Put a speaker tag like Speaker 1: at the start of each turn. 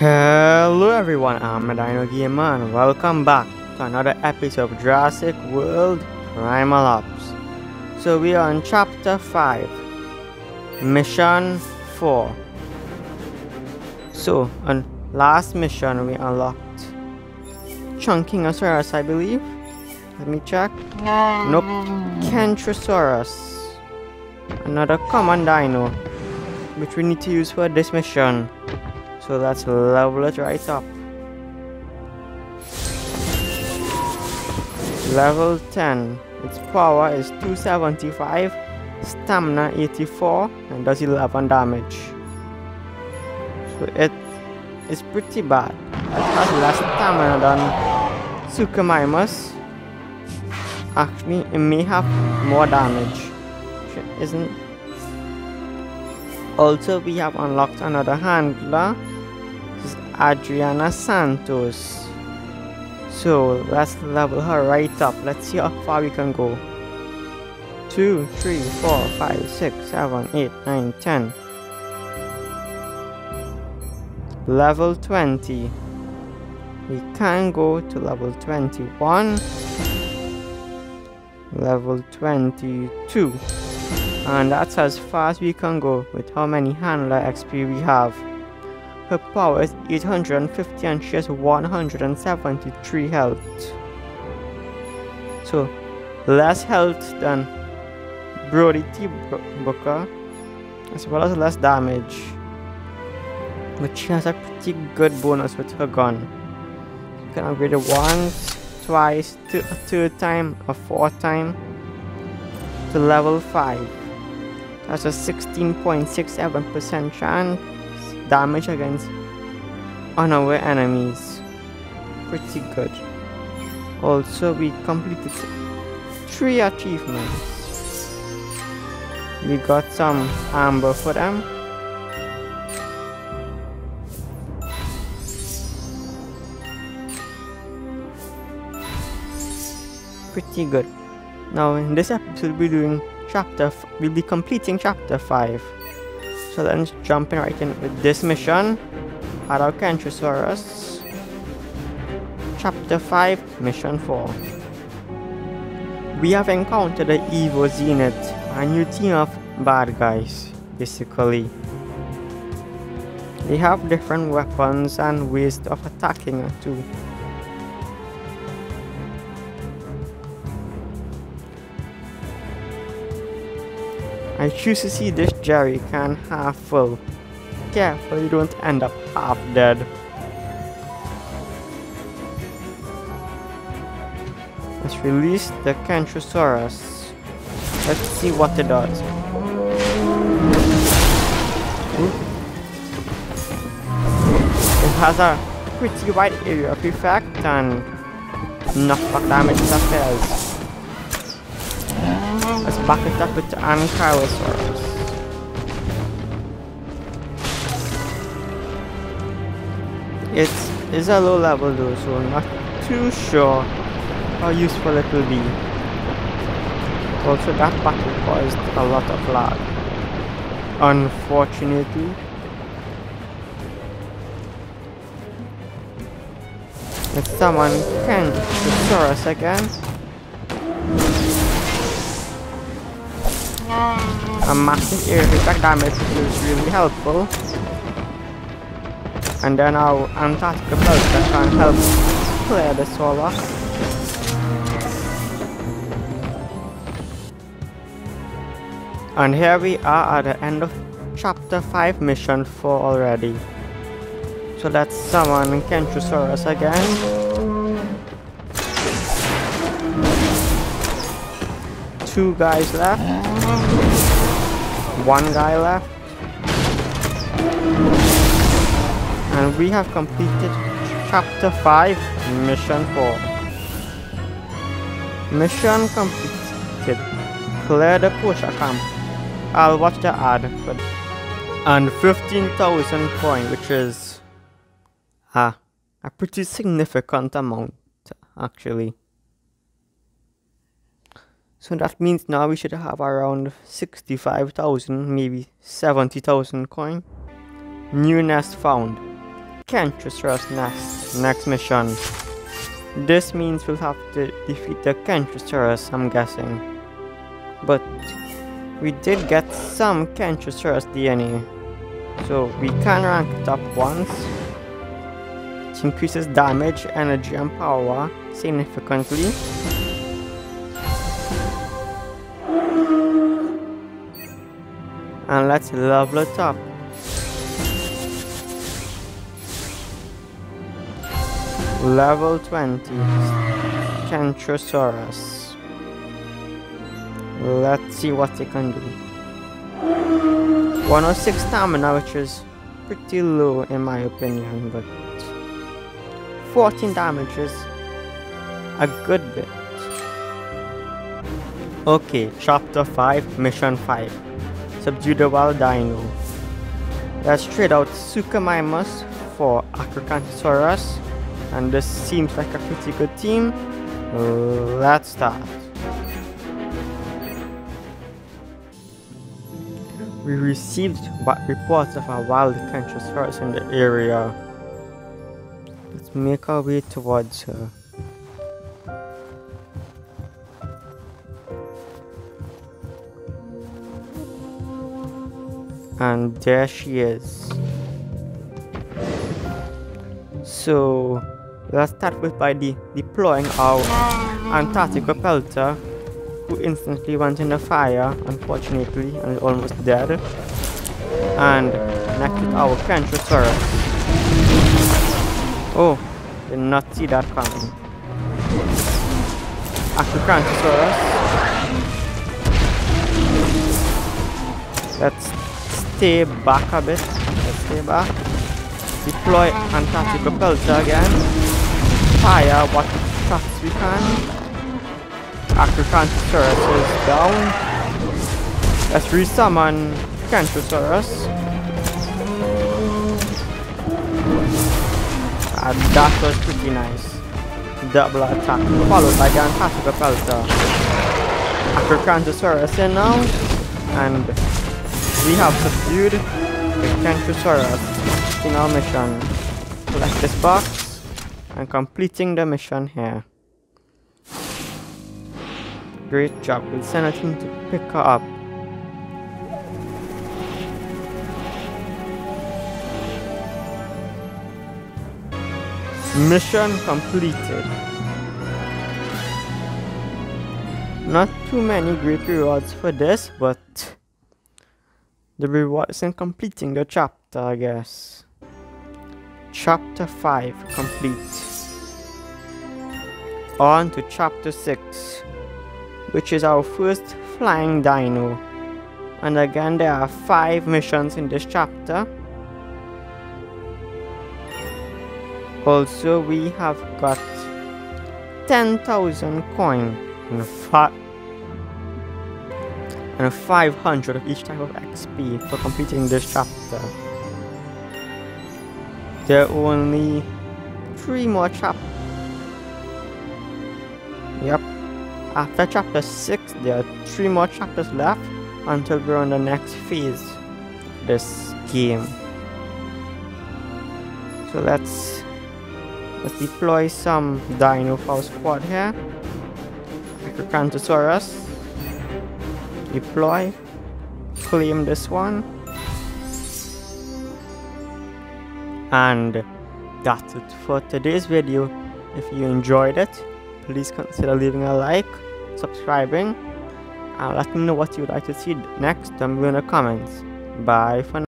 Speaker 1: Hello everyone, I'm Dino Gamer and welcome back to another episode of Jurassic World Primal Ops. So we are on chapter 5, mission 4. So on last mission we unlocked Chunkingsaurus I believe. Let me check. Nope. Kentrosaurus. Another common dino which we need to use for this mission. So let's level it right up. Level 10. Its power is 275, stamina 84, and does 11 damage. So it is pretty bad. It has less stamina than Suchomimus. Actually, it may have more damage. Isn't also we have unlocked another handler Adriana Santos. So let's level her right up. Let's see how far we can go. 2, 3, 4, 5, 6, 7, 8, 9, 10. Level 20. We can go to level 21. Level 22. And that's as far as we can go with how many handler XP we have. Her power is 850 and she has 173 health. So, less health than Brody T. Booker, as well as less damage. But she has a pretty good bonus with her gun. You can upgrade it once, twice, two, a third time, a fourth time to level 5. That's a 16.67% chance damage against unaware enemies. Pretty good. Also, we completed three achievements. We got some amber for them. Pretty good. Now in this episode we'll be doing chapter, we'll be completing chapter 5. So let's jump in right in with this mission. Araucantrosaurus. Chapter 5, Mission 4. We have encountered the Evo Zenith, a new team of bad guys, basically. They have different weapons and ways of attacking too. I choose to see this jerry can half full. Careful you don't end up half dead. Let's release the Kentrosaurus. Let's see what it does. It has a pretty wide area of effect and knockback damage affairs. Let's back it up with Ankylosaurus. It is a low level though, so I'm not too sure how useful it will be. Also that battle caused a lot of lag. Unfortunately. If someone can destroy us again, a massive effect damage is really helpful. And then our Antarctopelta can help clear the solar. And here we are at the end of chapter 5 mission 4 already. So let's summon Kentrosaurus again. Two guys left. One guy left. And we have completed chapter 5, mission 4. Mission completed. Clear the Porsche camp. I'll watch the ad. And 15,000 coin, which is uh, a pretty significant amount, actually. So that means now we should have around 65,000, maybe 70,000 coin. New nest found. Kentrosaurus nest. next mission. This means we'll have to defeat the Kentrosaurus, I'm guessing. But we did get some Kentrosaurus DNA. So we can rank it up once. It increases damage, energy and power significantly. And let's level it up. Level 20 Kentrosaurus. Let's see what they can do. 106 stamina, which is pretty low in my opinion, but 14 damage is a good bit. Okay, chapter 5, mission 5. Subdue the wild dino. Let's trade out Suchomimus for Acrocanthosaurus and this seems like a pretty good team. Let's start. We received reports of a wild Kentrosaurus in the area. Let's make our way towards her. And there she is. So Let's start with by de deploying our Antarctopelta, who instantly went in the fire, unfortunately, and is almost dead. And with our Kentrosaurus. Oh, did not see that coming. After Kentrosaurus. Let's back a bit. Let's stay back. Deploy Antarctopelta again fire what shots we can. Acrocanthosaurus is down. Let's resummon Cantosaurus. Uh, that was pretty nice. Double attack followed by the Antarctopelta. Acrocanthosaurus in now. And we have subdued the Kentrosaurus in our mission. Collect this box and completing the mission here. Great job, we'll send a team to pick her up. Mission completed. Not too many great rewards for this, but the reward is in completing the chapter, I guess. Chapter 5 complete. On to chapter 6 which is our first flying dino. And again there are 5 missions in this chapter. Also we have got 10,000 coin and, and 500 of each type of XP for completing this chapter there are only 3 more chapters Yep. After chapter 6, there are 3 more chapters left until we're on the next phase this game. So let's let's deploy some Dino squad here. Acrocanthosaurus. Deploy. Claim this one. And that's it for today's video. If you enjoyed it, please consider leaving a like, subscribing, and let me know what you would like to see next down in the comments. Bye for now.